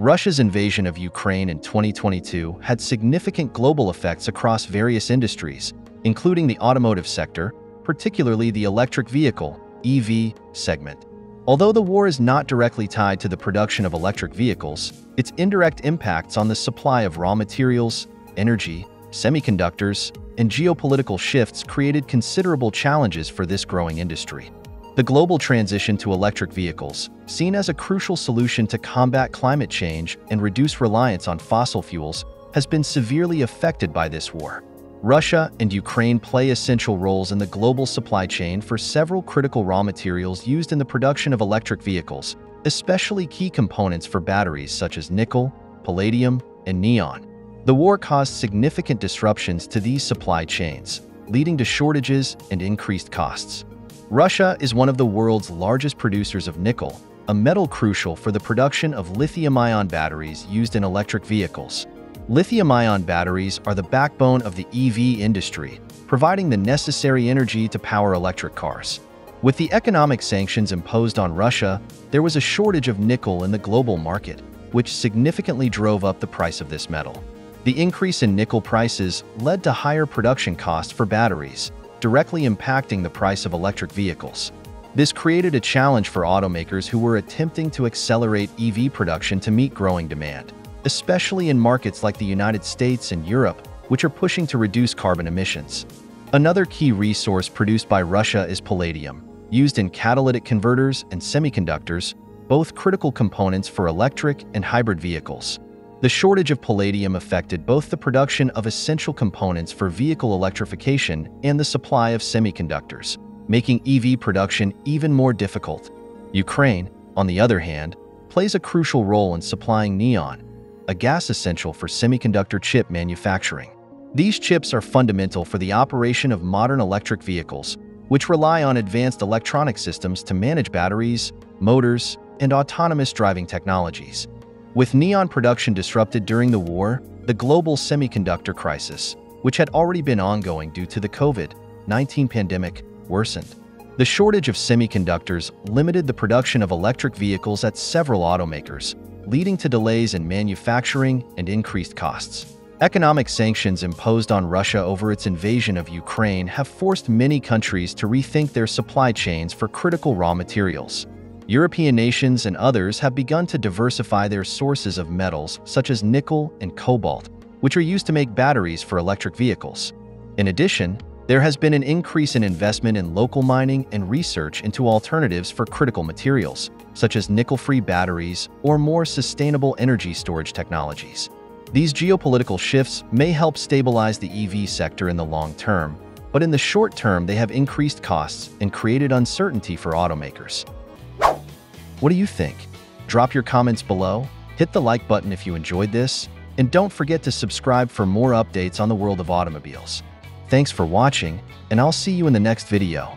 Russia's invasion of Ukraine in 2022 had significant global effects across various industries, including the automotive sector, particularly the electric vehicle EV segment. Although the war is not directly tied to the production of electric vehicles, its indirect impacts on the supply of raw materials, energy, semiconductors, and geopolitical shifts created considerable challenges for this growing industry. The global transition to electric vehicles, seen as a crucial solution to combat climate change and reduce reliance on fossil fuels, has been severely affected by this war. Russia and Ukraine play essential roles in the global supply chain for several critical raw materials used in the production of electric vehicles, especially key components for batteries such as nickel, palladium, and neon. The war caused significant disruptions to these supply chains, leading to shortages and increased costs. Russia is one of the world's largest producers of nickel, a metal crucial for the production of lithium-ion batteries used in electric vehicles. Lithium-ion batteries are the backbone of the EV industry, providing the necessary energy to power electric cars. With the economic sanctions imposed on Russia, there was a shortage of nickel in the global market, which significantly drove up the price of this metal. The increase in nickel prices led to higher production costs for batteries, directly impacting the price of electric vehicles. This created a challenge for automakers who were attempting to accelerate EV production to meet growing demand, especially in markets like the United States and Europe, which are pushing to reduce carbon emissions. Another key resource produced by Russia is palladium, used in catalytic converters and semiconductors, both critical components for electric and hybrid vehicles. The shortage of palladium affected both the production of essential components for vehicle electrification and the supply of semiconductors, making EV production even more difficult. Ukraine, on the other hand, plays a crucial role in supplying neon, a gas essential for semiconductor chip manufacturing. These chips are fundamental for the operation of modern electric vehicles, which rely on advanced electronic systems to manage batteries, motors, and autonomous driving technologies. With neon production disrupted during the war, the global semiconductor crisis, which had already been ongoing due to the COVID-19 pandemic, worsened. The shortage of semiconductors limited the production of electric vehicles at several automakers, leading to delays in manufacturing and increased costs. Economic sanctions imposed on Russia over its invasion of Ukraine have forced many countries to rethink their supply chains for critical raw materials. European nations and others have begun to diversify their sources of metals such as nickel and cobalt, which are used to make batteries for electric vehicles. In addition, there has been an increase in investment in local mining and research into alternatives for critical materials, such as nickel-free batteries or more sustainable energy storage technologies. These geopolitical shifts may help stabilize the EV sector in the long term, but in the short term they have increased costs and created uncertainty for automakers. What do you think? Drop your comments below, hit the like button if you enjoyed this, and don't forget to subscribe for more updates on the world of automobiles. Thanks for watching, and I'll see you in the next video.